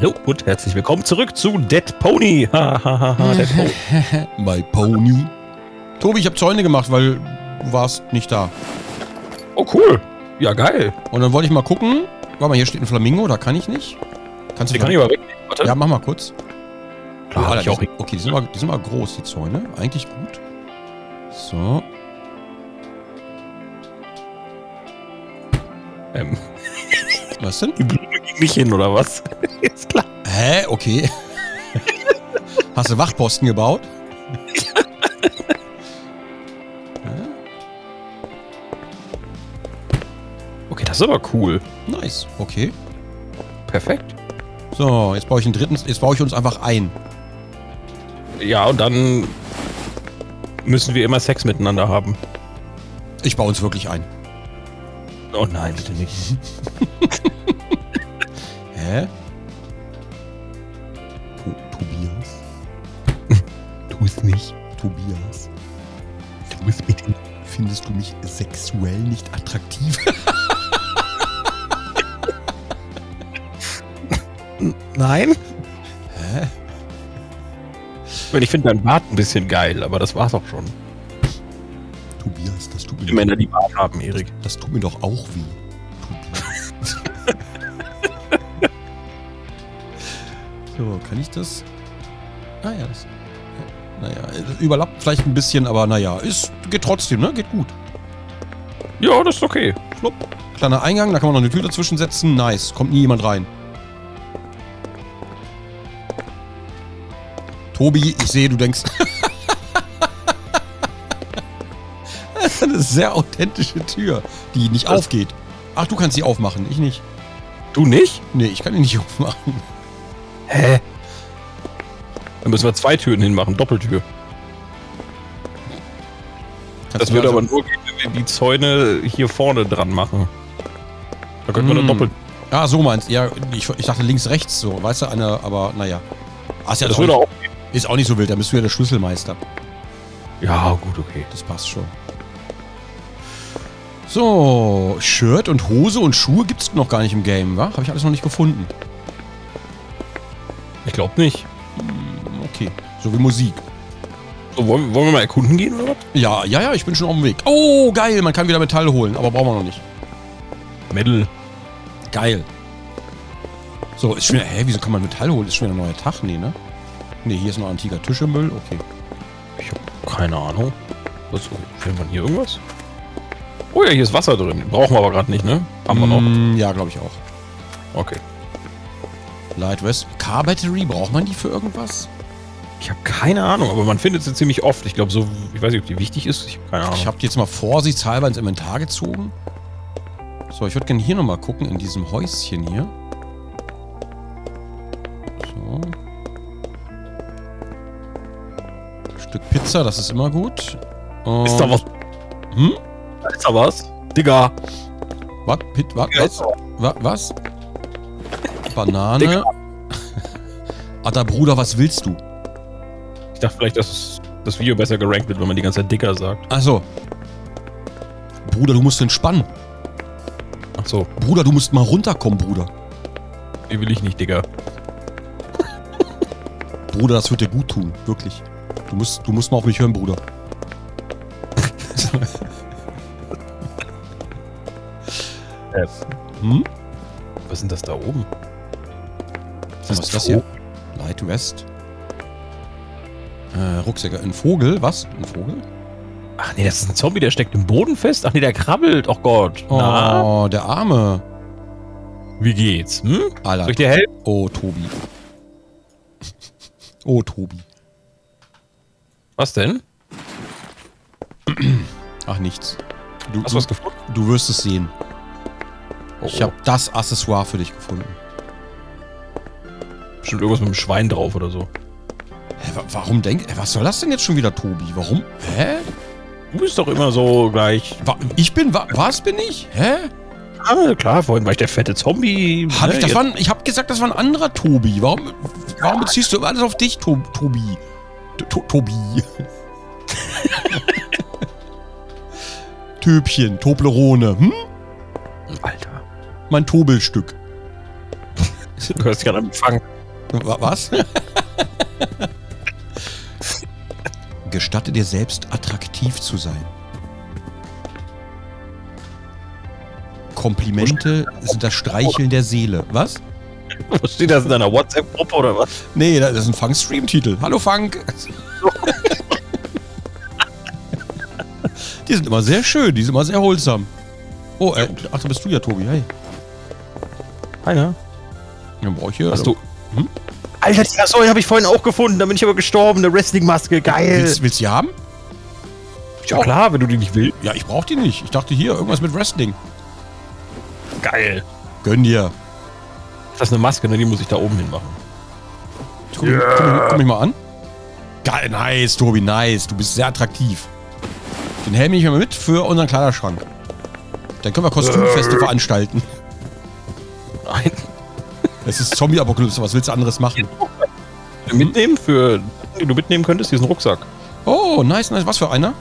Hallo und herzlich willkommen zurück zu Dead Pony. Hahaha, Dead Pony. My Pony. Tobi, ich habe Zäune gemacht, weil du warst nicht da. Oh, cool. Ja, geil. Und dann wollte ich mal gucken. Warte mal, hier steht ein Flamingo, da kann ich nicht. Kannst du Die kann ich aber wegnehmen. Warte. Ja, mach mal kurz. Klar, Alter, ich auch. die, okay, die sind, mal, die sind mal groß, die Zäune. Eigentlich gut. So. Ähm, Was denn? die Nicht hin, oder was? Ist klar. Hä? Okay. Hast du Wachposten gebaut? Okay, das ist aber cool. Nice. Okay. Perfekt. So, jetzt baue ich einen dritten. Jetzt baue ich uns einfach ein. Ja, und dann müssen wir immer Sex miteinander haben. Ich baue uns wirklich ein. Oh nein, bitte nicht. Hä? To Tobias? Tu es nicht. Tobias? Tu es bitte nicht. Findest du mich sexuell nicht attraktiv? Nein? Hä? Ich meine, ich finde dein Bart ein bisschen geil, aber das war's auch schon. Tobias, das tut mir, Die Männer, die Bart haben, Erik. das tut mir doch auch weh. So, kann ich das? Ah ja, das. Naja, das überlappt vielleicht ein bisschen, aber naja, ist, geht trotzdem, ne? Geht gut. Ja, das ist okay. Schlupp. Kleiner Eingang, da kann man noch eine Tür dazwischen setzen. Nice. Kommt nie jemand rein. Tobi, ich sehe, du denkst. das ist eine sehr authentische Tür, die nicht Was? aufgeht. Ach, du kannst sie aufmachen, ich nicht. Du nicht? Nee, ich kann die nicht aufmachen. Hä? Dann müssen wir zwei Türen hinmachen, Doppeltür. Kannst Das würde also- aber nur gehen, wenn wir die Zäune hier vorne dran machen. Da könnte man Mm. dann doppelt. Ah, so meinst du. Ja, ich, ich dachte links, rechts so. Weißt du, eine, aber naja. Ach, ist, ja Das auch würde nicht, auch. ist auch nicht so wild, da bist du ja der Schlüsselmeister. Ja, gut, okay. Das passt schon. So, Shirt und Hose und Schuhe gibt's noch gar nicht im Game, wa? Habe ich alles noch nicht gefunden. Ich glaube nicht. Hm, Okay, so wie Musik. So, wollen, wollen wir mal erkunden gehen oder was? Ja, ja, ja, ich bin schon auf dem Weg. Oh, geil, man kann wieder Metall holen, aber brauchen wir noch nicht. Metal. Geil. So, ist schon wieder, hä, wieso kann man Metall holen? Ist schon wieder ein neuer Tag? Nee, ne? Nee, hier ist noch antiker Tisch im Müll, okay. Ich habe keine Ahnung. Was, findet man hier irgendwas? Oh ja, hier ist Wasser drin. Brauchen wir aber gerade nicht, ne? Haben wir noch. Mm, Ja, glaube ich auch. Okay. Light West. Car Battery, braucht man die für irgendwas? Ich habe keine Ahnung, aber man findet sie ziemlich oft. Ich glaube, so, ich weiß nicht, ob die wichtig ist. Ich habe keine Ahnung. Ich habe die jetzt mal vorsichtshalber ins Inventar gezogen. So, ich würde gerne hier nochmal gucken, in diesem Häuschen hier. So. Stück Pizza, das ist immer gut. Und ist da was? Hm? Ist da was? Digga. Was? Pit, was? Was? da was? Banane. Alter Bruder, was willst du? Ich dachte vielleicht, dass das Video besser gerankt wird, wenn man die ganze Zeit dicker sagt. Achso. Bruder, du musst entspannen. Ach so, Bruder, du musst mal runterkommen, Bruder. die will ich nicht, Digga. Bruder, das wird dir gut tun. Wirklich. Du musst, du musst mal auf mich hören, Bruder. Äh, Hm? Was ist denn das da oben? Was ist das hier? Light West. Äh, Rucksäcke. Ein Vogel? Was? Ein Vogel? Ach nee, das ist ein Zombie, der steckt im Boden fest. Ach nee, der krabbelt. Oh Gott. Oh, Na, der Arme. wie geht's? Hm? Alter. Soll ich dir helfen? Oh, Tobi. Oh, Tobi. Was denn? Ach, nichts. Du, Hast du was gefunden? du wirst es sehen. Oh, Ich habe das Accessoire für dich gefunden. Bestimmt irgendwas mit dem Schwein drauf oder so. Hä, wa warum denk... Hä, was soll das denn jetzt schon wieder, Tobi? Warum? Hä? Du bist doch immer so gleich. Wa ich bin... Wa was bin ich? Hä? Ah, klar, vorhin war ich der fette Zombie. Hab ne? ich, das war, ein- ich hab gesagt, das war ein anderer Tobi. Warum, warum beziehst du alles auf dich, to Tobi? To Tobi. Töbchen, Toblerone. Hm? Alter. Mein Tobelstück. Du hörst dich an Empfang. Wa- Was? Gestatte dir selbst attraktiv zu sein. Komplimente sind das Streicheln der Seele. Was? Wo steht das in deiner WhatsApp-Gruppe oder was? Nee, das ist ein Funk-Stream-Titel. Hallo Funk! die sind immer sehr schön, die sind immer sehr holsam. Oh, äh, ach, da bist du ja, Tobi. Hey. Einer. Dann brauche ich hier. Hast du. Hm? Alter, die Gasol habe ich vorhin auch gefunden. Da bin ich aber gestorben. Eine Wrestling-Maske. Geil. Willst, willst du die haben? ja, klar, wenn du die nicht willst. Ja, ich brauche die nicht. Ich dachte hier, irgendwas mit Wrestling. Geil. Gönn dir. Das ist eine Maske, ne? Die muss ich da oben hin machen. Guck, mich- guck, mich- guck mich mal an. Geil, nice, Tobi, nice. Du bist sehr attraktiv. Den Helm nehme ich mal mit für unseren Kleiderschrank. Dann können wir Kostümfeste veranstalten. Nein. Es ist Zombie-Apokalypse, was willst du anderes machen? Mitnehmen für. Die du mitnehmen könntest, ein Rucksack. Oh, nice, nice. Was für einer?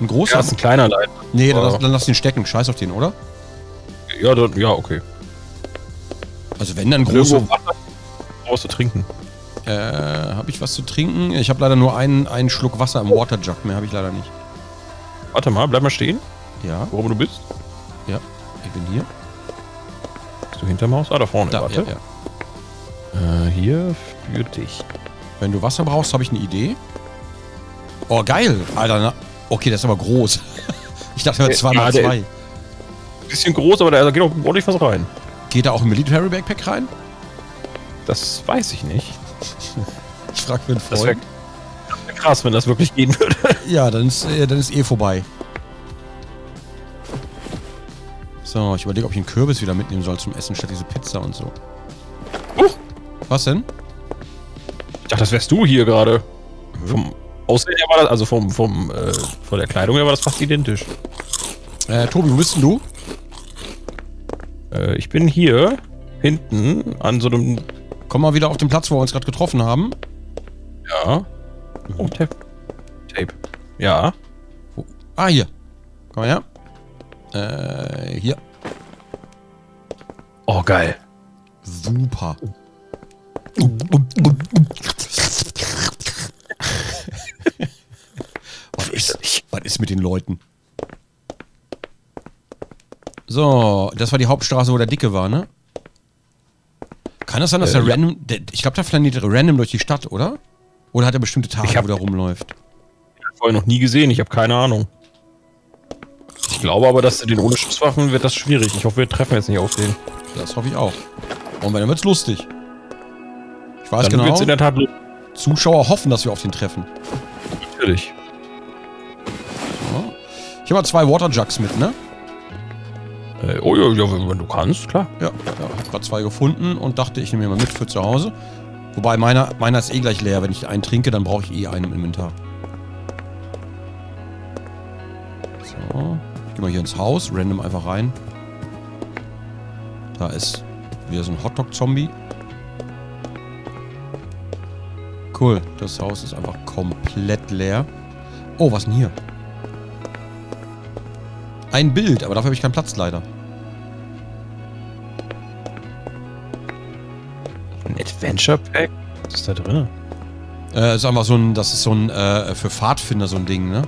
Ein großer? Ja, ist ein kleiner Leid. nee, dann, lass, dann lass den stecken. Scheiß auf den, oder? Ja, dann, ja, okay. Also wenn dann große. Irgendwo Wasser brauchst du trinken. Äh, habe ich was zu trinken? Ich habe leider nur einen, einen Schluck Wasser im Waterjug. Mehr habe ich leider nicht. Warte mal, bleib mal stehen. Ja, Wo du bist. ja. Ich bin hier. Bist du hinterm Haus? Ah, da vorne. Da, Warte. ja, ja. Äh, hier für dich. Wenn du Wasser brauchst, habe ich eine Idee. Oh, geil. Alter, na, okay, das ist aber groß. Ich dachte, das war mal ja, der- zwei. Bisschen groß, aber da geht auch ordentlich was rein. Geht da auch ein Military Backpack rein? Das weiß ich nicht. Ich frage für einen Das wäre Freund. wär krass, wenn das wirklich gehen würde. Ja, dann ist, äh, dann ist eh vorbei. So, ich überlege, ob ich einen Kürbis wieder mitnehmen soll zum Essen, statt diese Pizza und so. Huch. Was denn? Ich dachte, das wärst du hier gerade. Vom Aussehen her war das, also vom, vom, äh, von der Kleidung her war das fast identisch. Äh, Tobi, wo bist denn du? Äh, ich bin hier hinten an so einem, Komm mal wieder auf den Platz, wo wir uns gerade getroffen haben. ja. Oh, Tape. Tape. Ja. Ah, hier. Komm mal her. Äh, hier. Oh, geil. Super. was, ist, was ist mit den Leuten? So, das war die Hauptstraße, wo der Dicke war, ne? Kann das sein, dass Äh, der ja. random. Der, ich glaube, der flaniert random durch die Stadt, oder? Oder hat er bestimmte Tage, Ich hab- wo der rumläuft? Vorher noch nie gesehen, ich habe keine Ahnung. Ich glaube aber, dass den ohne Schusswaffen wird das schwierig. Ich hoffe, wir treffen jetzt nicht auf den. Das hoffe ich auch. Und wenn, dann wird's lustig. Ich weiß Dann genau, wird's in der Tat. Zuschauer hoffen, dass wir auf den treffen. natürlich. So. Ich habe mal zwei Waterjugs mit, ne? Äh, oh ja, ja, wenn du kannst, klar. Ja, ja hab grad zwei gefunden und dachte, ich nehme mir mal mit für zu Hause. Wobei meiner, meiner ist eh gleich leer. Wenn ich einen trinke, dann brauche ich eh einen im Inventar. So. Ich gehe mal hier ins Haus, random einfach rein. Da ist wieder so ein Hotdog-Zombie. Cool, das Haus ist einfach komplett leer. Oh, was denn hier? Ein Bild, aber dafür habe ich keinen Platz leider. Ein Adventure Pack? Was ist da drin? Äh, ist einfach so ein, das ist so ein, äh, für Pfadfinder so ein Ding, ne?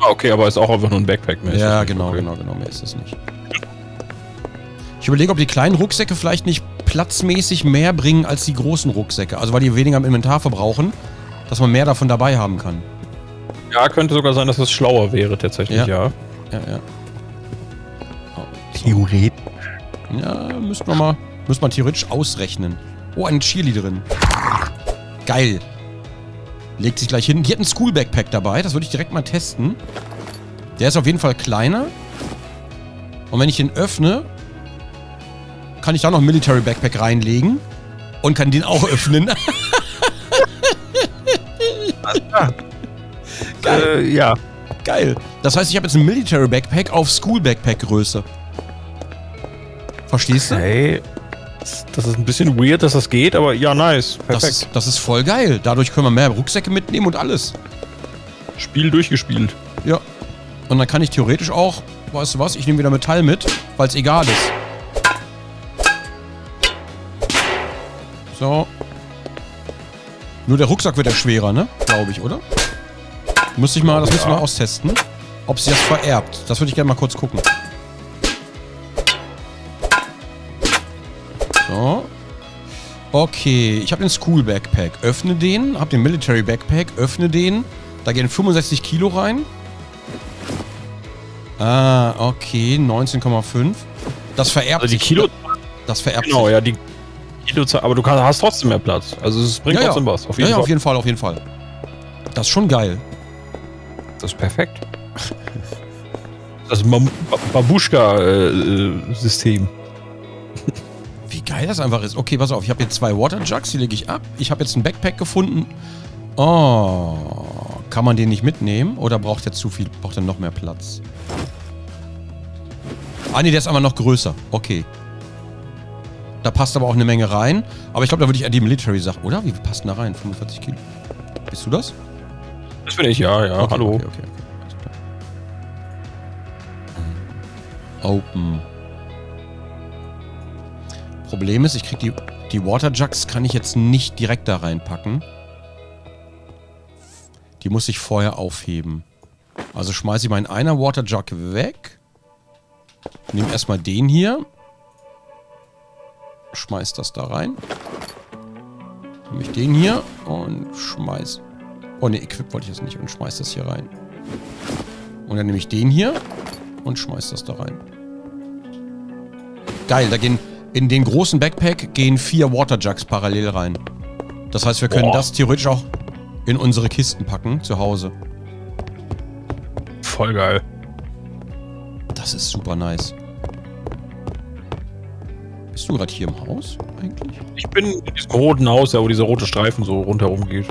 Ah, okay, aber ist auch einfach nur ein Backpack mäßig. Ja, genau, okay. genau, genau, mehr ist es nicht. Ich überlege, ob die kleinen Rucksäcke vielleicht nicht platzmäßig mehr bringen als die großen Rucksäcke. Also weil die weniger im Inventar verbrauchen, dass man mehr davon dabei haben kann. Ja, könnte sogar sein, dass es schlauer wäre, tatsächlich, Ja. ja. Ja, ja. Oh, so. Theoret. Ja, müsste man mal, müsste man theoretisch ausrechnen. Oh, ein Chili drin. Geil. Legt sich gleich hin. Die hat einen School Backpack dabei. Das würde ich direkt mal testen. Der ist auf jeden Fall kleiner. Und wenn ich den öffne, kann ich da noch ein Military Backpack reinlegen. Und kann den auch öffnen. Äh, ja. Geil. Das heißt, ich habe jetzt ein Military Backpack auf School Backpack Größe. Verstehst du? Das ist ein bisschen weird, dass das geht, aber ja, nice. Das Perfekt. ist, das ist voll geil. Dadurch können wir mehr Rucksäcke mitnehmen und alles. Spiel durchgespielt. Ja. Und dann kann ich theoretisch auch, weißt du was, ich nehme wieder Metall mit, weil es egal ist. So. Nur der Rucksack wird ja schwerer, ne? Glaube ich, oder? Müsste ich mal, das müssen wir mal austesten. Ob sie das vererbt. Das würde ich gerne mal kurz gucken. Okay, ich habe den School Backpack. Öffne den. Hab den Military Backpack. Öffne den. Da gehen 65 Kilo rein. Ah, okay. 19,5. Das vererbt Also die sich. Kilo, Das vererbt genau, sich. ja, die Kilo, aber du kannst, hast trotzdem mehr Platz. Also es bringt Ja, ja. trotzdem was. Auf Ja, jeden ja, Fall. auf jeden Fall, auf jeden Fall. Das ist schon geil. Das ist perfekt. Das Mam- Ba- Babuschka-System. Geil das einfach ist. Okay, pass auf, ich habe jetzt zwei Water Jugs, die lege ich ab. Ich habe jetzt einen Backpack gefunden. Oh, kann man den nicht mitnehmen? Oder braucht der zu viel? Braucht er noch mehr Platz? Ah, nee, der ist aber noch größer. Okay. Da passt aber auch eine Menge rein. Aber ich glaube, da würde ich eher die Military-Sache. Oder? Wie passt denn da rein? 45 Kilo. Bist du das? Das bin ich, ja, ja. Okay, hallo. Okay, okay, okay. Alles klar. Open. Problem ist, ich krieg die, die Water Jugs kann ich jetzt nicht direkt da reinpacken. Die muss ich vorher aufheben. Also schmeiße ich meinen einer Water Jug weg. Nehme erstmal den hier. Schmeiß das da rein. Nehme ich den hier und schmeiß Oh ne, Equip wollte ich jetzt nicht und schmeiß das hier rein. Und dann nehme ich den hier und schmeiß das da rein. Geil, da gehen in den großen Backpack gehen vier Water Jugs parallel rein. Das heißt, wir können Boah. das theoretisch auch in unsere Kisten packen zu Hause. Voll geil. Das ist super nice. Bist du gerade hier im Haus eigentlich? Ich bin in diesem roten Haus, ja, wo dieser rote Streifen so rundherum geht.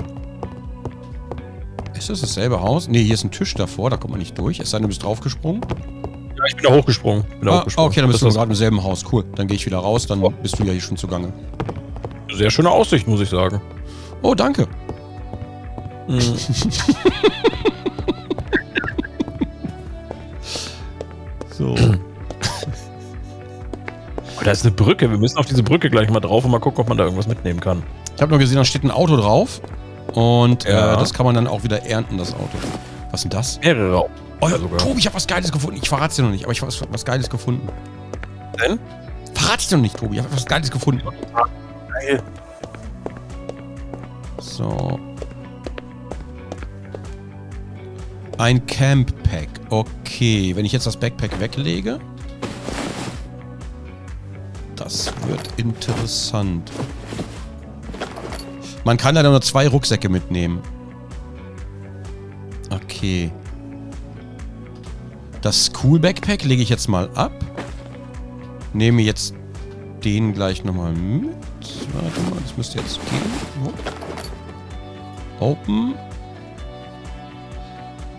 Ist das dasselbe Haus? Ne, hier ist ein Tisch davor, da kommt man nicht durch. Es sei denn, du bist draufgesprungen. Ja, ich bin da hochgesprungen. Bin da Ah, hochgesprungen. okay, dann bist das du gerade im selben Haus. Cool. Dann gehe ich wieder raus, dann Oh. bist du ja hier schon zugange. sehr schöne Aussicht, muss ich sagen. Oh, danke. So. Oh, da ist eine Brücke. Wir müssen auf diese Brücke gleich mal drauf und mal gucken, ob man da irgendwas mitnehmen kann. Ich habe nur gesehen, da steht ein Auto drauf. Und Ja. äh, das kann man dann auch wieder ernten, das Auto. Was ist denn das? Mehrere auch. Oh, Ja, sogar. Tobi, ich habe was Geiles gefunden. Ich verrate es dir noch nicht, aber ich habe was, was Geiles gefunden. Denn? Verrate ich dir noch nicht, Tobi. Ich habe was Geiles gefunden. Geil. So. Ein Camp Pack. Okay, wenn ich jetzt das Backpack weglege. Das wird interessant. Man kann leider nur zwei Rucksäcke mitnehmen. Okay. Das Cool Backpack lege ich jetzt mal ab. Nehme jetzt den gleich nochmal mit. Warte mal, das müsste jetzt gehen. Open.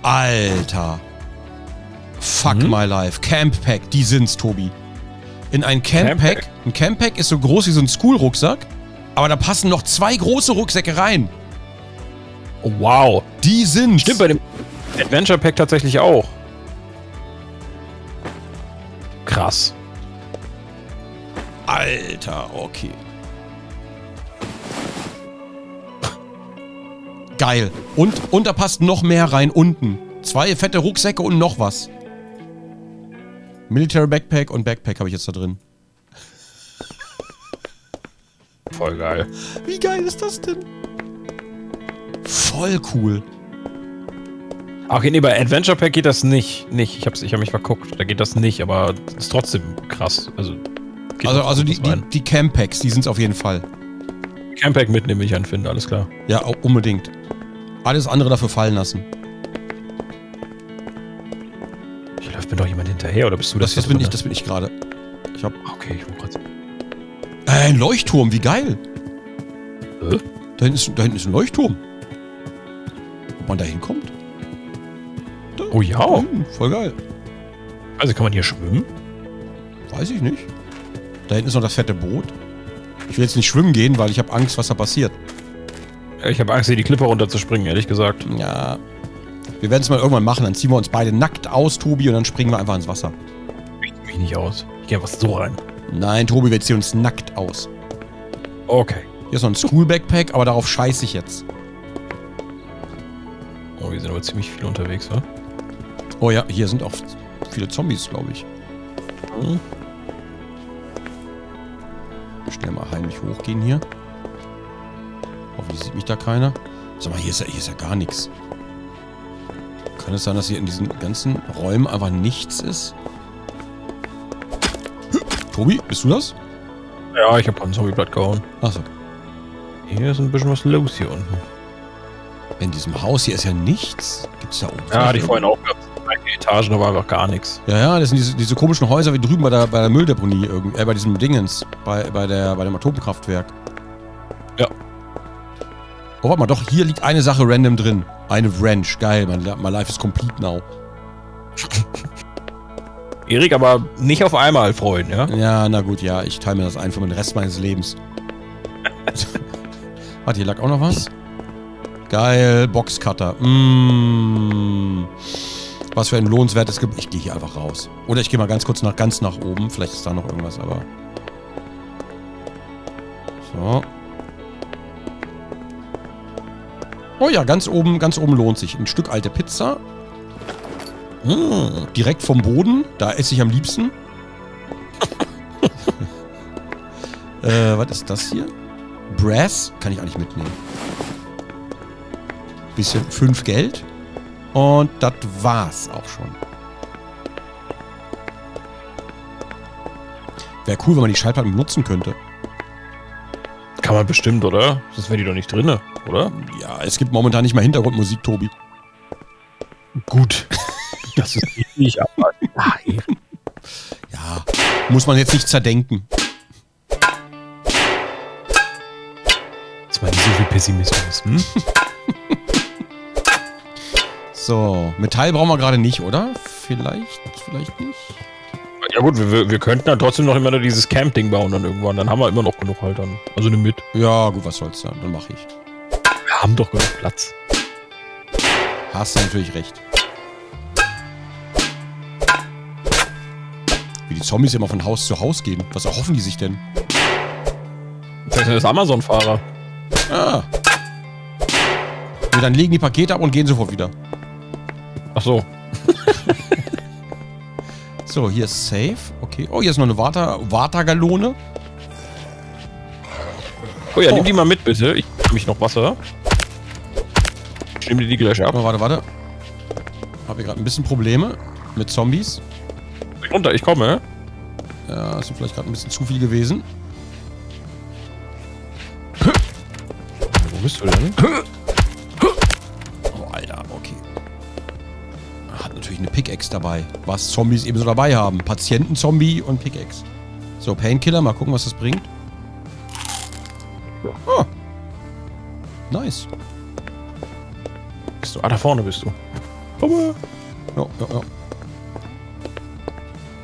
Alter. Fuck Mhm. my life. Camp Pack, die sind's, Tobi. In ein Camp. Pack? Ein Camp Pack ist so groß wie so ein School-Rucksack. Aber da passen noch zwei große Rucksäcke rein. Oh, wow. Die sind's. Stimmt bei dem Adventure Pack tatsächlich auch. Alter, okay. Geil. Und, und da passt noch mehr rein unten. Zwei fette Rucksäcke und noch was. Military Backpack und Backpack habe ich jetzt da drin. Voll geil. Wie geil ist das denn? Voll cool. Okay, nee, bei Adventure Pack geht das nicht. Nicht. Ich hab's, ich hab mich verguckt. Da geht das nicht, aber ist trotzdem krass. Also, geht Also, also die, die, die Camp Packs, die sind's auf jeden Fall. Camp Pack mitnehmen, wenn ich einen finde, alles klar. Ja, unbedingt. Alles andere dafür fallen lassen. Hier läuft mir doch jemand hinterher, oder bist du Das, das? das bin ich, das bin ich gerade. Ich hab. Okay, ich wollte gerade Äh, ein Leuchtturm, wie geil. Hä? Da hinten, ist, da hinten ist ein Leuchtturm. Ob man da hinkommt? Da, Oh ja. da hinten, voll geil. Also kann man hier schwimmen? Weiß ich nicht. Da hinten ist noch das fette Boot. Ich will jetzt nicht schwimmen gehen, weil ich habe Angst, was da passiert. Ich habe Angst, hier die Klippe runterzuspringen, ehrlich gesagt. Ja. Wir werden es mal irgendwann machen. Dann ziehen wir uns beide nackt aus, Tobi, und dann springen wir einfach ins Wasser. Ich zieh mich nicht aus. Ich gehe einfach so rein. Nein, Tobi, wir ziehen uns nackt aus. Okay. Hier ist noch ein School-Backpack, aber darauf scheiße ich jetzt. Oh, wir sind aber ziemlich viel unterwegs, wa? Oh ja, hier sind auch viele Zombies, glaube ich. Mhm. Schnell mal heimlich hochgehen hier. Hoffentlich sieht mich da keiner. Sag mal, hier ist ja, hier ist ja gar nichts. Kann es sein, dass hier in diesen ganzen Räumen einfach nichts ist? Tobi, bist du das? Ja, ich habe ein Zombieblatt gehauen. Achso. Hier ist ein bisschen was los hier unten. In diesem Haus hier ist ja nichts. Gibt's da oben? Ja, die vorhin auch gehabt. Etagen, da war einfach gar nichts. Ja, ja, das sind diese, diese komischen Häuser wie drüben bei der, bei der Mülldeponie, irgend- äh, bei diesem Dingens, bei, bei, der, bei dem Atomkraftwerk. Ja. Oh, warte mal, doch, hier liegt eine Sache random drin. Eine Wrench, geil, mein, my life is complete now. Erik, aber nicht auf einmal, Freund, ja? Ja, na gut, ja, ich teile mir das ein für den Rest meines Lebens. Warte, hier lag auch noch was. Geil, Boxcutter. Mmh. Was für ein lohnenswertes Ge Ich gehe hier einfach raus. Oder ich gehe mal ganz kurz nach ganz nach oben. Vielleicht ist da noch irgendwas, aber. So. Oh ja, ganz oben, ganz oben lohnt sich. Ein Stück alte Pizza. Mmh. Direkt vom Boden. Da esse ich am liebsten. äh, was ist das hier? Brass? Kann ich eigentlich mitnehmen. Bisschen fünf Geld. Und das war's auch schon. Wäre cool, wenn man die Schallplatten benutzen könnte. Kann man bestimmt, oder? Sonst wäre die doch nicht drinne, oder? Ja, es gibt momentan nicht mal Hintergrundmusik, Tobi. Gut. Das ist richtig, aber. Erik. Ja, muss man jetzt nicht zerdenken. Jetzt mal nicht so viel Pessimismus, hm? So, Metall brauchen wir gerade nicht, oder? Vielleicht, vielleicht nicht. Ja gut, wir, wir könnten dann trotzdem noch immer nur dieses Camp-Ding bauen dann irgendwann. Dann haben wir immer noch genug halt dann. Also nimm mit. Ja, gut, was soll's dann? Dann mache ich. Wir haben doch genug Platz. Hast du natürlich recht. Wie die Zombies immer von Haus zu Haus gehen. Was erhoffen die sich denn? Vielleicht sind das Amazon-Fahrer. Ah. Nee, dann legen die Pakete ab und gehen sofort wieder. Ach so. So, hier ist Safe. Okay. Oh, hier ist noch eine Water Watergalone. Oh ja, Oh. nimm die mal mit, bitte. Ich habe mich noch Wasser. Ich nehme dir die gleich ab. Aber warte, warte. Hab hier gerade ein bisschen Probleme mit Zombies. Runter, ich komme. Ja, ist vielleicht gerade ein bisschen zu viel gewesen. Wo bist du denn? Hat natürlich eine Pickaxe dabei. Was Zombies ebenso dabei haben. Patienten-Zombie und Pickaxe. So, Painkiller, mal gucken, was das bringt. Oh. Nice. Bist du? Ah, da vorne bist du. Komme. Ja, ja, ja.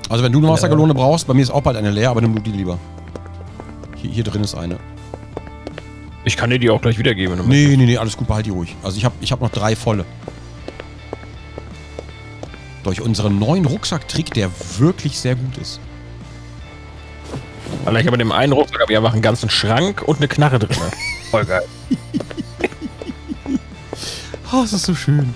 Also wenn du eine Wassergalone brauchst, bei mir ist auch bald eine leer, aber nimm du die lieber. Hier, hier drin ist eine. Ich kann dir die auch gleich wiedergeben. Nee, nee, nee, alles gut, behalt die ruhig. Also ich habe ich hab noch drei volle. Durch unseren neuen Rucksacktrick, der wirklich sehr gut ist. Alter, ich habe in dem einen Rucksack hab ich einfach einen ganzen Schrank und eine Knarre drin. Voll geil. Oh, es ist so schön.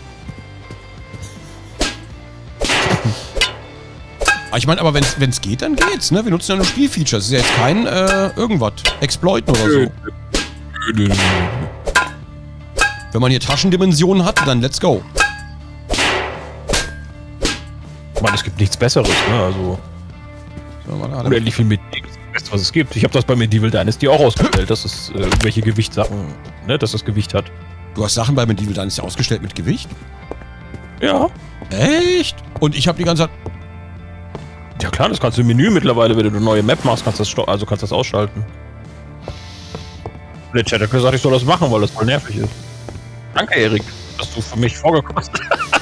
Ah, Ich meine, aber wenn es geht, dann geht's, ne? Wir nutzen ja nur Spielfeatures. Es ist ja jetzt kein äh, irgendwas. Exploiten oder so. Wenn man hier Taschendimensionen hat, dann let's go. Mann, es gibt nichts Besseres, ne? Also, unendlich viel Medieval. Das Beste, was es gibt. Ich habe das bei Medieval Dynasty auch ausgestellt, dass es äh, irgendwelche Gewichtssachen, ne? Dass das Gewicht hat. Du hast Sachen bei Medieval Dynasty ausgestellt mit Gewicht? Ja. Echt? Und ich habe die ganze Zeit... Ja klar, das kannst du im Menü mittlerweile, wenn du eine neue Map machst, kannst du das, also kannst du das ausschalten. Der Chat hat gesagt, ich soll das machen, weil das voll nervig ist. Danke, Erik, dass du für mich vorgekommen hast.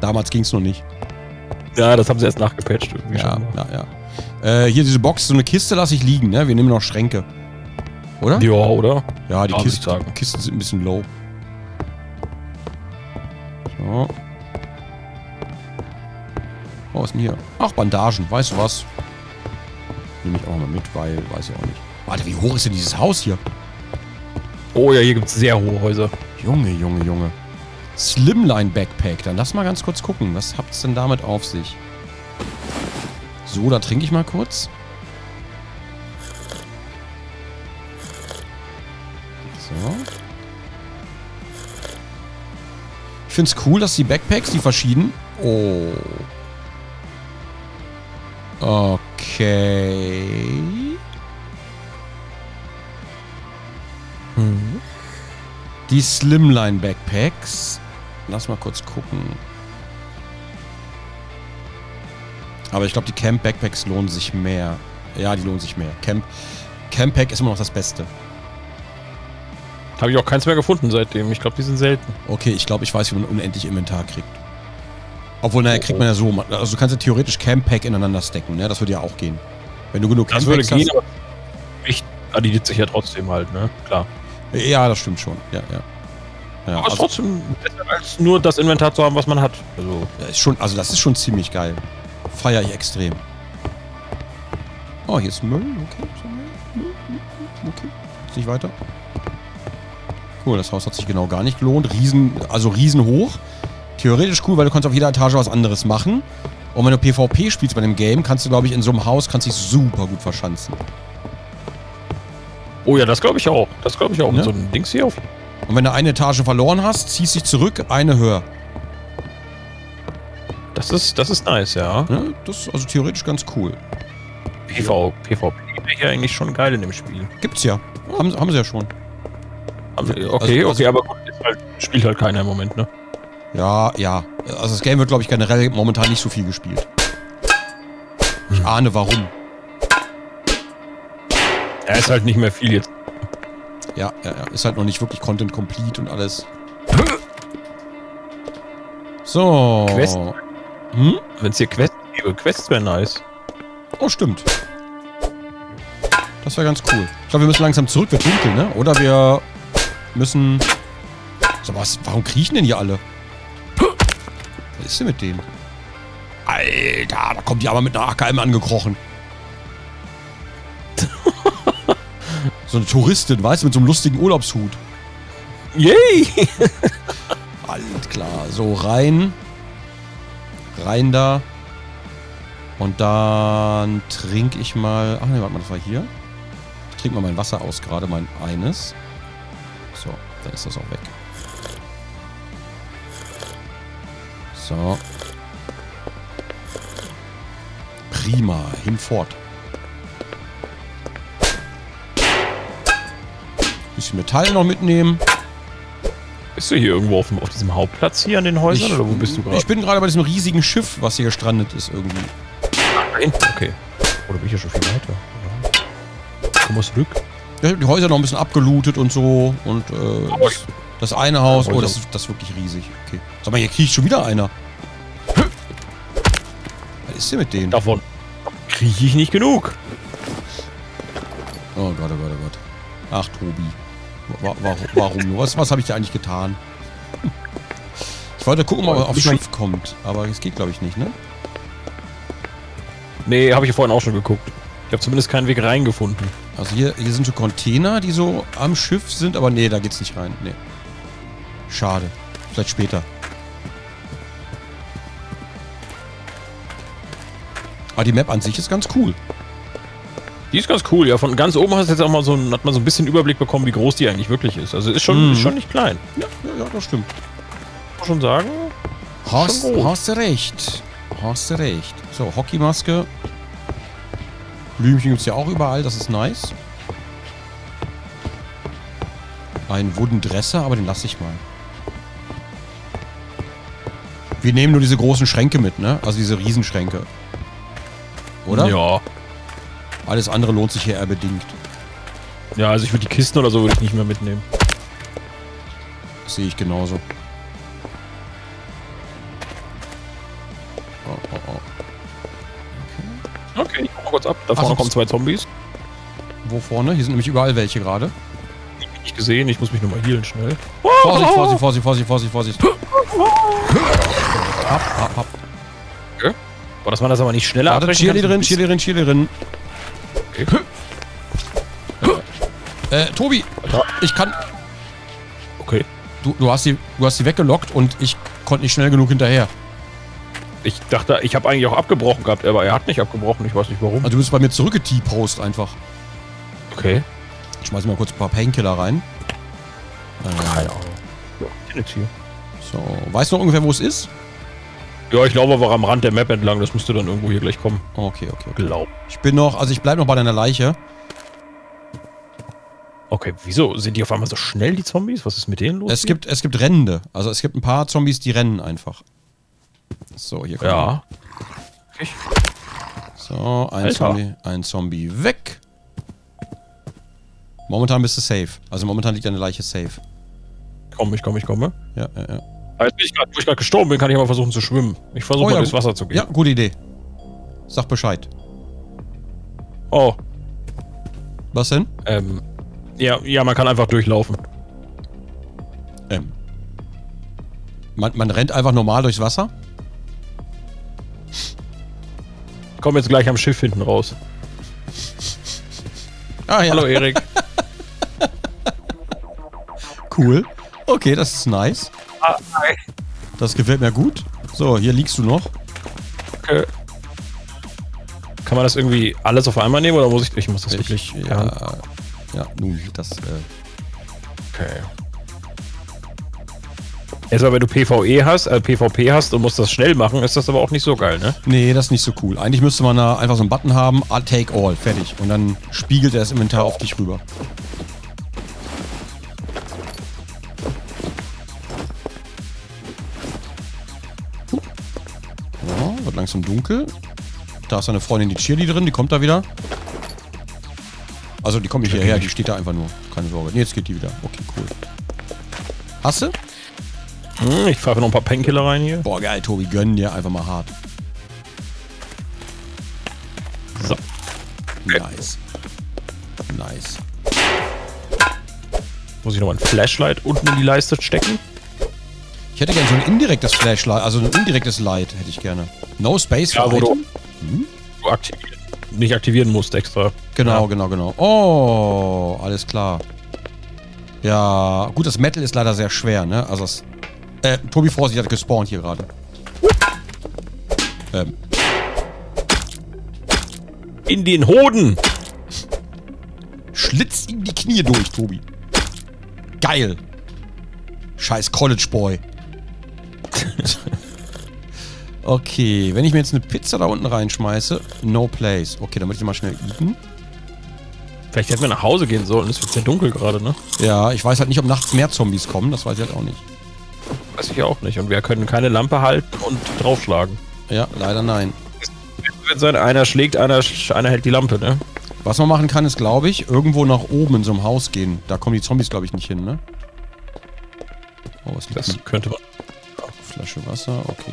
Damals ging's noch nicht. ja, das haben sie erst nachgepatcht irgendwie Ja, schon. ja, ja. Äh, hier diese Box, so eine Kiste lasse ich liegen, ne? Wir nehmen noch Schränke. Oder? Ja, oder? Ja, die Kiste. Kisten sind ein bisschen low. So. Oh, was ist denn hier? Ach, Bandagen. Weißt du was? Nehme ich auch mal mit, weil, weiß ich auch nicht. Warte, wie hoch ist denn dieses Haus hier? Oh ja, hier gibt es sehr hohe Häuser. Junge, Junge, Junge. Slimline Backpack. Dann lass mal ganz kurz gucken. Was habt es denn damit auf sich? So, da trinke ich mal kurz. So. Ich finde es cool, dass die Backpacks, die verschieden... Oh. Okay. Mhm. Die Slimline Backpacks. Lass mal kurz gucken. Aber ich glaube, die Camp Backpacks lohnen sich mehr. Ja, die lohnen sich mehr. Camp, Camp Pack ist immer noch das Beste. Habe ich auch keins mehr gefunden seitdem. Ich glaube, die sind selten. Okay, ich glaube, ich weiß, wie man unendlich Inventar kriegt. Obwohl, naja, kriegt man ja so. Also du kannst ja theoretisch Camp Pack ineinander stacken, ne? Das würde ja auch gehen. Wenn du genug Das Camp würde Packs gehen, hast. aber ich addiert sich ja trotzdem halt, ne? Klar. Ja, das stimmt schon. Ja, ja. Ja Aber also, trotzdem besser als nur das Inventar zu haben, was man hat. Also, ja, ist schon, also das ist schon ziemlich geil. Feier ich extrem. Oh, hier ist Müll. Okay. Okay. Ist nicht weiter. Cool, das Haus hat sich genau gar nicht gelohnt. Riesen, also riesenhoch. Theoretisch cool, weil du kannst auf jeder Etage was anderes machen. Und wenn du PvP spielst bei dem Game, kannst du, glaube ich, in so einem Haus kannst dich super gut verschanzen. oh ja, das glaube ich auch. Das glaube ich auch. Ja? Mit so einem Dings hier auf. Und wenn du eine Etage verloren hast, ziehst dich zurück, eine höher. Das ist, das ist nice, ja. Ja, das ist also theoretisch ganz cool. PV, PvP wäre hier eigentlich schon geil in dem Spiel. Gibt's ja. Haben, haben sie ja schon. Also, okay, Also- also- okay, aber gut, halt, spielt halt keiner im Moment, ne? Ja, ja. Also das Game wird, glaube ich, generell momentan nicht so viel gespielt. Ich ahne warum. Er ist halt nicht mehr viel jetzt. Ja, ja, ja. Ist halt noch nicht wirklich Content complete und alles. So. Quest? Hm? Wenn es hier Quests gäbe, Quests wäre nice. Oh, stimmt. Das wäre ganz cool. Ich glaube, wir müssen langsam zurück. Wird dunkel, ne? Oder wir müssen... So, was? Warum kriechen denn hier alle? Was ist denn mit denen? Alter, da kommt die aber mit einer AKM angekrochen. So eine Touristin, weißt du, mit so einem lustigen Urlaubshut. Yay! Alt klar. So, rein. Rein da. Und dann trinke ich mal... Ach ne, warte mal, das war hier. Ich trinke mal mein Wasser aus, gerade mein eines. So, dann ist das auch weg. So. Prima, hinfort. Bisschen Metall noch mitnehmen. Bist du hier irgendwo auf, dem, auf diesem Hauptplatz hier an den Häusern Ich, oder wo bist du gerade? ich bin gerade bei diesem riesigen Schiff, was hier gestrandet ist irgendwie. Nein. Okay. Oder bin ich ja schon viel weiter? Komm mal zurück. Ja, die Häuser noch ein bisschen abgelootet und so. Und äh, das, das eine Haus. Oh, das, ist- das ist wirklich riesig. Okay. Sag mal, hier kriegt schon wieder einer. Was ist denn mit denen? Davon kriege ich nicht genug. Oh Gott, oh Gott, oh Gott. Ach, Tobi. Wa warum, warum? Was, was habe ich dir eigentlich getan? Ich wollte gucken, ob er aufs Schiff kommt. Aber es geht, glaube ich, nicht, ne? Nee, habe ich ja vorhin auch schon geguckt. Ich habe zumindest keinen Weg reingefunden. Also hier, hier sind so Container, die so am Schiff sind. Aber nee, da geht's nicht rein. Nee. Schade. Vielleicht später. Aber die Map an sich ist ganz cool. Die ist ganz cool, ja. Von ganz oben hast jetzt auch mal so, ein- hat man so ein bisschen Überblick bekommen, wie groß die eigentlich wirklich ist. Also ist schon, Mhm. ist schon nicht klein. Ja, ja, ja das stimmt. Man schon sagen. Hast, Schon hast du recht. Hast du recht. So, Hockeymaske. Blümchen gibt es ja auch überall, das ist nice. Ein Wooden Dresser, aber den lasse ich mal. Wir nehmen nur diese großen Schränke mit, ne? Also diese Riesenschränke. Oder? Ja. Alles andere lohnt sich hier eher bedingt. Ja, also ich würde die Kisten oder so würde ich nicht mehr mitnehmen. Das sehe ich genauso. Oh, oh, oh. Okay, ich guck kurz ab. Da Ach, vorne kommen zwei Zombies. Wo vorne? Hier sind nämlich überall welche gerade. Nicht gesehen, ich muss mich nur mal healen schnell. Vorsicht, Vorsicht, Vorsicht, Vorsicht, Vorsicht, Vorsicht. Ab, ab, ab. Boah, das war das aber nicht schneller Warte, Cheerleaderin, Cheerleaderin, Cheerleaderin. Äh, Tobi, ich kann... Okay. Du, du, hast sie, du hast sie weggelockt und ich konnte nicht schnell genug hinterher. Ich dachte, ich habe eigentlich auch abgebrochen gehabt, aber er hat nicht abgebrochen. Ich weiß nicht warum. Also du bist bei mir zurückgetiepost einfach. Okay. Ich schmeiß mal kurz ein paar Painkiller rein. Keine Ahnung. Ja, jetzt hier. So, weißt du noch ungefähr, wo es ist? Ja, ich glaube, er war am Rand der Map entlang. Das müsste dann irgendwo hier gleich kommen. Okay, okay, okay. Glaub. Ich bin noch, also ich bleib noch bei deiner Leiche. Okay, wieso sind die auf einmal so schnell, die Zombies? Was ist mit denen los? Es hier? gibt, es gibt Rennende. Also es gibt ein paar Zombies, die rennen einfach. So, hier kommt. Ja. Ich, So, ein Alter. Zombie, ein Zombie weg. Momentan bist du safe. Also momentan liegt deine Leiche safe. komm, ich komme, ich komme. Ja, ja, ja. Jetzt bin ich grad, wo ich gerade gestorben bin, kann ich mal versuchen zu schwimmen. Ich versuche Oh, mal ja, durchs Wasser zu gehen. Ja, gute Idee. Sag Bescheid. Oh, Was denn? ähm. Ja, ja, man kann einfach durchlaufen. Ähm. Man, man rennt einfach normal durchs Wasser? Komm jetzt gleich am Schiff hinten raus. Ah ja, Hallo Erik. cool. Okay, das ist nice. Das gefällt mir gut. So, hier liegst du noch. Okay. Kann man das irgendwie alles auf einmal nehmen oder muss ich, ich muss das wirklich? Ja, ja, nun, das, äh, Okay. Erstmal, wenn du PvE hast, äh, PvP hast und musst das schnell machen, ist das aber auch nicht so geil, ne? nee, das ist nicht so cool. Eigentlich müsste man da einfach so einen Button haben, I'll take all, fertig. Und dann spiegelt er das Inventar auf dich rüber. Langsam dunkel. Da ist eine Freundin, die Cheerleaderin, die kommt da wieder. Also die kommt nicht hierher, die steht da einfach nur. Keine Sorge. Nee, jetzt geht die wieder. Okay, cool. Hast du? Hm, ich pfeife noch ein paar Painkiller rein hier. Boah, geil, Tobi, gönn dir einfach mal hart. So. Nice. Nice. Muss ich noch mal ein Flashlight unten in die Leiste stecken? Ich hätte gerne so ein indirektes Flashlight, also ein indirektes Light hätte ich gerne. No Space Ja, du, Item? du aktivieren, nicht aktivieren musst extra. Genau, Ja. genau, genau. Oh, alles klar. Ja, gut, das Metal ist leider sehr schwer, ne? Also das... Äh, Tobi, Vorsicht, hat gespawnt hier gerade. Ähm, In den Hoden! Schlitz ihm die Knie durch, Tobi. Geil. Scheiß College Boy. okay, wenn ich mir jetzt eine Pizza da unten reinschmeiße, no place. Okay, dann möchte ich mal schnell eaten. Vielleicht hätten wir nach Hause gehen sollen. Es wird sehr dunkel gerade, ne? Ja, ich weiß halt nicht, ob nachts mehr Zombies kommen. Das weiß ich halt auch nicht. Weiß ich auch nicht. Und wir können keine Lampe halten und draufschlagen. Ja, leider nein. Wird sein, einer schlägt, einer, einer hält die Lampe, ne? Was man machen kann, ist, glaube ich, irgendwo nach oben in so einem Haus gehen. Da kommen die Zombies, glaube ich, nicht hin, ne? Oh, was liegt Das eine könnte man. Flasche Wasser? Okay.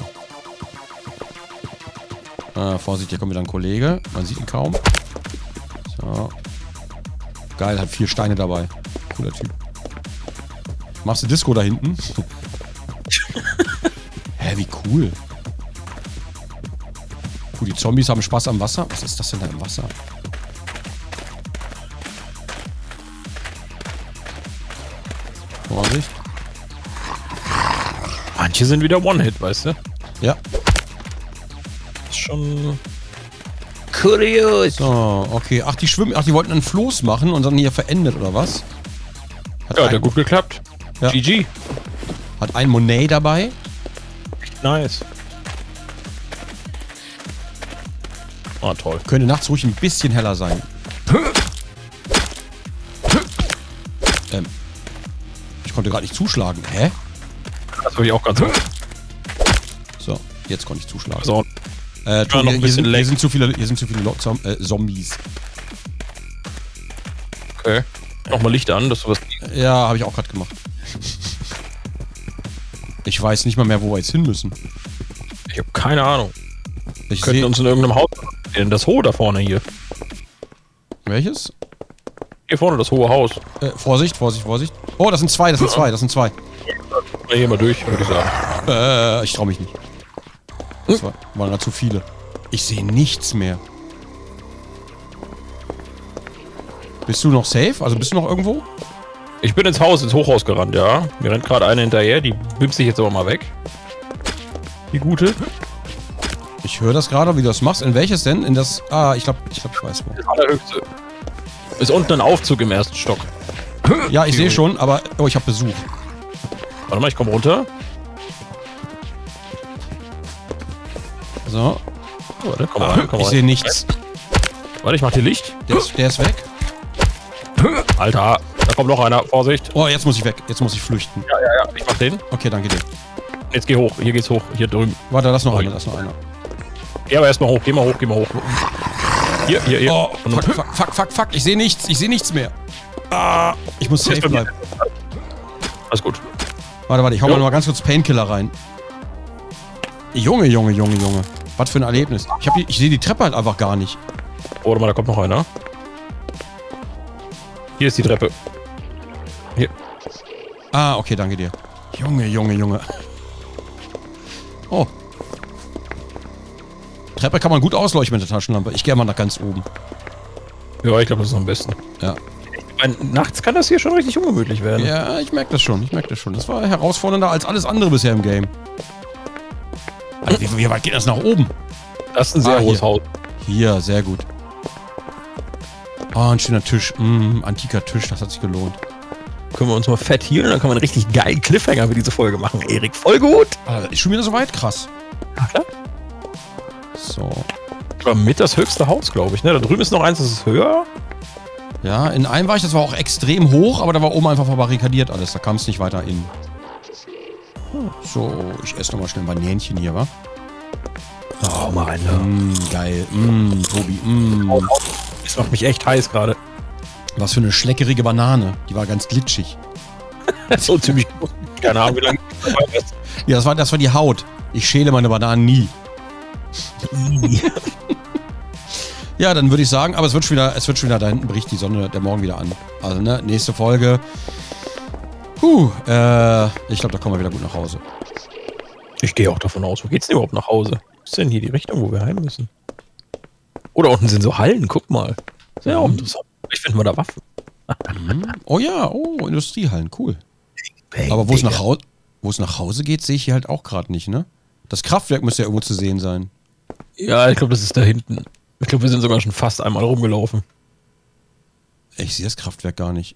Ah, Vorsicht, hier kommt wieder ein Kollege. Man sieht ihn kaum. So. Geil, hat vier Steine dabei. Cooler Typ. Machst du Disco da hinten? Hä, wie cool. Cool, die Zombies haben Spaß am Wasser. Was ist das denn da im Wasser? Vorsicht. Manche sind wieder One-Hit, weißt du? Ja. Ist schon. Kurios. So, okay. Ach, die schwimmen. Ach, die wollten einen Floß machen und dann hier verendet, oder was? Hat, Ja, hat ja gut geklappt. Ja. GG. hat ein Monet dabei. Nice. Ah, toll. Könnte nachts ruhig ein bisschen heller sein. ähm. Ich konnte gerade nicht zuschlagen. Hä? Habe ich auch ganz so. So, jetzt konnte ich zuschlagen. So, Äh, noch ein hier, bisschen sind, hier sind zu viele, hier sind zu viele Lo Zom äh, Zombies. okay. Nochmal Licht an, dass du was. Ja, habe ich auch gerade gemacht. Ich weiß nicht mal mehr, wo wir jetzt hin müssen. Ich habe keine Ahnung. Ich Könnten sehe. uns in irgendeinem Haus. In das hohe da vorne hier. Welches? Hier vorne das hohe Haus. Äh, Vorsicht, Vorsicht, Vorsicht. Oh, das sind zwei, das sind zwei, das sind zwei. Mal hier mal durch, würde ich sagen. Äh, ich trau mich nicht. Das war, waren da zu viele. Ich sehe nichts mehr. Bist du noch safe? Also bist du noch irgendwo? Ich bin ins Haus, ins Hochhaus gerannt, ja. Mir rennt gerade eine hinterher, die bimst sich jetzt aber mal weg. Die gute. Ich höre das gerade, wie du das machst. In welches denn? In das. Ah, ich glaube, ich, glaub, ich weiß wo. Das allerhöchste. Ist unten ein Aufzug im ersten Stock. Ja, ich sehe schon, aber. Oh, ich habe Besuch. Warte mal, ich komme runter. So. Warte, komm rein, komm Ich sehe nichts. Warte, ich mach dir Licht. Der ist, der ist weg. Alter, da kommt noch einer. Vorsicht. Oh, jetzt muss ich weg. Jetzt muss ich flüchten. Ja, ja, ja. Ich mach den. Okay, danke dir. Jetzt geh hoch. Hier geht's hoch. Hier drüben. Warte, da ist noch Oh, einer, ist noch einer. Geh aber erstmal hoch. Geh mal hoch, geh mal hoch. Hier, hier, hier. Oh, fuck, fuck, fuck, fuck, fuck. Ich sehe nichts. Ich sehe nichts mehr. Ah, ich muss safe bleiben. Alles gut. Warte, warte, ich hau Jo. mal noch ganz kurz Painkiller rein. Junge, Junge, Junge, Junge. Was für ein Erlebnis. Ich, die- ich sehe die Treppe halt einfach gar nicht. Oh, Warte mal, da kommt noch einer. Hier ist die Treppe. Hier. Ah, okay, danke dir. Junge, Junge, Junge. Oh. Treppe kann man gut ausleuchten mit der Taschenlampe. Ich gehe mal nach ganz oben. Ja, ich glaube, das ist am besten. Ja. Weil nachts kann das hier schon richtig ungemütlich werden. Ja, ich merke das schon. Ich merke das schon. Das war herausfordernder als alles andere bisher im Game. Alter, wie, wie weit geht das nach oben? Das ist ein sehr Ah, hohes. Haus. Hier, sehr gut. Oh, ein schöner Tisch. Mm, antiker Tisch, das hat sich gelohnt. Können wir uns mal fett healen, dann kann man einen richtig geilen Cliffhanger für diese Folge machen. Erik, voll gut. Alter, ist schon wieder so weit? Krass. Ja, klar. So. War mit das höchste Haus, glaube ich. Ne? Da drüben ist noch eins, das ist höher. Ja, in einem war ich, das war auch extrem hoch, aber da war oben einfach verbarrikadiert alles. Da kam es nicht weiter in. Hm, So, ich esse nochmal schnell ein Banänchen hier, wa? Oh, mal rein da. Mm, geil. Mm, Tobi. Mm. Das macht mich echt heiß gerade. Was für eine schleckerige Banane. Die war ganz glitschig. so ziemlich. Keine Ahnung, wie lange. Ja, das war, das war die Haut. Ich schäle meine Bananen nie. Ja, dann würde ich sagen, aber es wird schon wieder, es wird schon wieder, da hinten bricht die Sonne der Morgen wieder an. Also, ne, nächste Folge. Puh, äh, ich glaube, da kommen wir wieder gut nach Hause. Ich gehe auch davon aus. Wo geht's denn überhaupt nach Hause? Ist denn hier die Richtung, wo wir heim müssen? Oder unten sind so Hallen, guck mal. Sehr auch Mhm. interessant. Ich finde mal da Waffen. Oh ja, oh, Industriehallen, cool. Aber wo es nach, Hau wo es nach Hause geht, sehe ich hier halt auch gerade nicht, ne? Das Kraftwerk müsste ja irgendwo zu sehen sein. Ja, ich glaube, das ist da hinten. Ich glaube, wir sind sogar schon fast einmal rumgelaufen. Ich sehe das Kraftwerk gar nicht.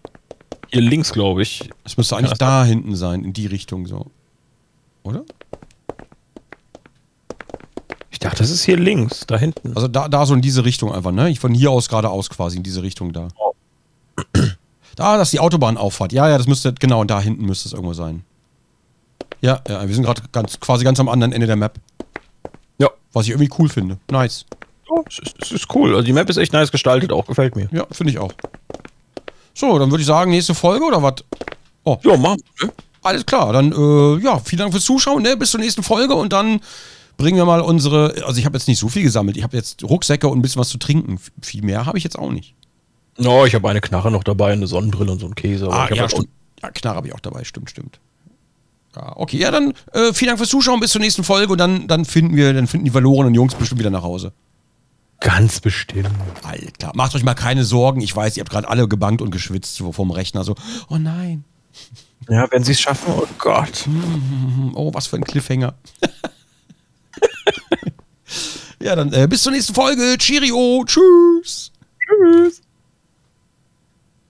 Hier links, glaube ich. Es müsste eigentlich da hinten sein, in die Richtung so. Oder? Ich dachte, das ist hier links, da hinten. Also da, da so in diese Richtung einfach, ne? Ich von hier aus geradeaus quasi, in diese Richtung da. Oh. Da, das ist die Autobahnauffahrt. Ja, ja, das müsste, genau, und da hinten müsste es irgendwo sein. Ja, ja, wir sind gerade ganz, quasi ganz am anderen Ende der Map. Ja. Was ich irgendwie cool finde. Nice. Oh, es ist, es ist cool. Also die Map ist echt nice gestaltet, auch gefällt mir. Ja, finde ich auch. So, dann würde ich sagen, nächste Folge oder was? Oh, Ja, machen ne? alles klar. Dann, äh, ja, vielen Dank fürs Zuschauen, ne? Bis zur nächsten Folge und dann bringen wir mal unsere. Also, ich habe jetzt nicht so viel gesammelt. Ich habe jetzt Rucksäcke und ein bisschen was zu trinken. Viel mehr habe ich jetzt auch nicht. Oh, ich habe eine Knarre noch dabei, eine Sonnenbrille und so einen Käse. Ah, ja, stimmt. Ja, Knarre habe ich auch dabei, stimmt, stimmt. Ja, okay, ja, dann äh, vielen Dank fürs Zuschauen, bis zur nächsten Folge und dann, dann finden wir, dann finden die verlorenen Jungs bestimmt wieder nach Hause. Ganz bestimmt. Alter, macht euch mal keine Sorgen. Ich weiß, ihr habt gerade alle gebankt und geschwitzt so vom Rechner. So, oh nein, Ja, wenn sie es schaffen, oh Gott. Oh, was für ein Cliffhanger. ja, dann äh, bis zur nächsten Folge. Cheerio, tschüss.